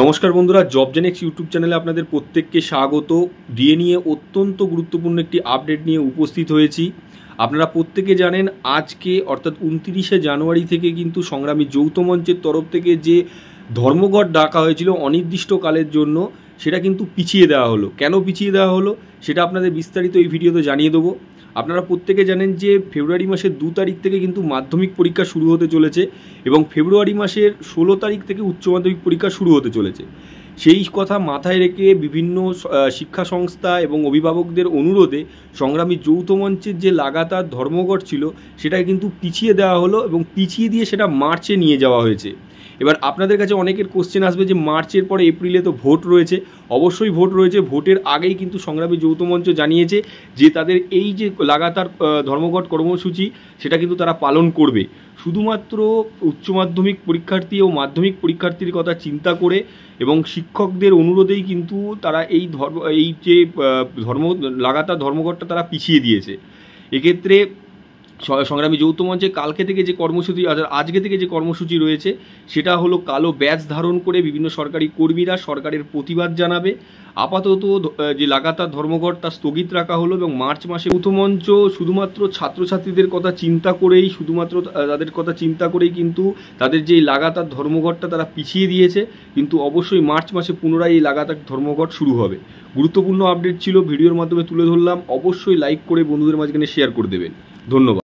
নমস্কার বন্ধুরা job Genex YouTube চ্যানেলে আপনাদের প্রত্যেককে স্বাগত। ডিএ নিয়ে অত্যন্ত গুরুত্বপূর্ণ একটি আপডেট নিয়ে উপস্থিত হয়েছি। আপনারা প্রত্যেকে জানেন, আজকে অর্থাৎ উনতিরিশে জানুয়ারি থেকে কিন্তু সংগ্রামী যৌথ মঞ্চের তরফ থেকে যে ধর্মঘট ডাকা হয়েছিল অনির্দিষ্টকালের জন্য সেটা কিন্তু পিছিয়ে দেওয়া হলো। কেন পিছিয়ে দেওয়া হলো? সেটা আপনাদের বিস্তারিত এই ভিডিওতে জানিয়ে দেবো। আপনারা প্রত্যেকে জানেন যে ফেব্রুয়ারি মাসের দু তারিখ থেকে কিন্তু মাধ্যমিক পরীক্ষা শুরু হতে চলেছে এবং ফেব্রুয়ারি মাসের ষোলো তারিখ থেকে উচ্চ মাধ্যমিক পরীক্ষা শুরু হতে চলেছে। সেই কথা মাথায় রেখে বিভিন্ন শিক্ষা সংস্থা এবং অভিভাবকদের অনুরোধে সংগ্রামী যৌথ মঞ্চের যে লাগাতার ধর্মঘট ছিল, সেটাকে কিন্তু পিছিয়ে দেওয়া হলো এবং পিছিয়ে দিয়ে সেটা মার্চে নিয়ে যাওয়া হয়েছে। এবার আপনাদের কাছে অনেকের কোশ্চেন আসবে যে মার্চের পরে এপ্রিলে তো ভোট রয়েছে। অবশ্যই ভোট রয়েছে। ভোটের আগেই কিন্তু সংগ্রামী যৌথ মঞ্চ জানিয়েছে যে তাদের এই যে লাগাতার ধর্মঘট কর্মসূচি, সেটা কিন্তু তারা পালন করবে। শুধুমাত্র উচ্চ মাধ্যমিক পরীক্ষার্থী ও মাধ্যমিক পরীক্ষার্থীর কথা চিন্তা করে এবং শিক্ষকদের অনুরোধেই কিন্তু তারা এই ধর্ম, এই যে ধর্ম, লাগাতার ধর্মঘটটা তারা পিছিয়ে দিয়েছে। এক্ষেত্রে সংগ্রামী যৌথ মঞ্চে কালকে থেকে যে কর্মসূচি আজকে থেকে যে কর্মসূচি রয়েছে, সেটা হলো কালো ব্যাচ ধারণ করে বিভিন্ন সরকারি কর্মীরা সরকারের প্রতিবাদ জানাবে। আপাতত যে লাগাতার ধর্মঘট, তা স্থগিত রাখা হলো এবং মার্চ মাসে যৌথ মঞ্চ শুধুমাত্র ছাত্রছাত্রীদের কথা চিন্তা করেই, শুধুমাত্র তাদের কথা চিন্তা করেই কিন্তু তাদের যে লাগাতার ধর্মঘটটা তারা পিছিয়ে দিয়েছে। কিন্তু অবশ্যই মার্চ মাসে পুনরায় এই লাগাতার ধর্মঘট শুরু হবে। গুরুত্বপূর্ণ আপডেট ছিল, ভিডিওর মাধ্যমে তুলে ধরলাম। অবশ্যই লাইক করে বন্ধুদের মাঝখানে শেয়ার করে দেবেন। ধন্যবাদ।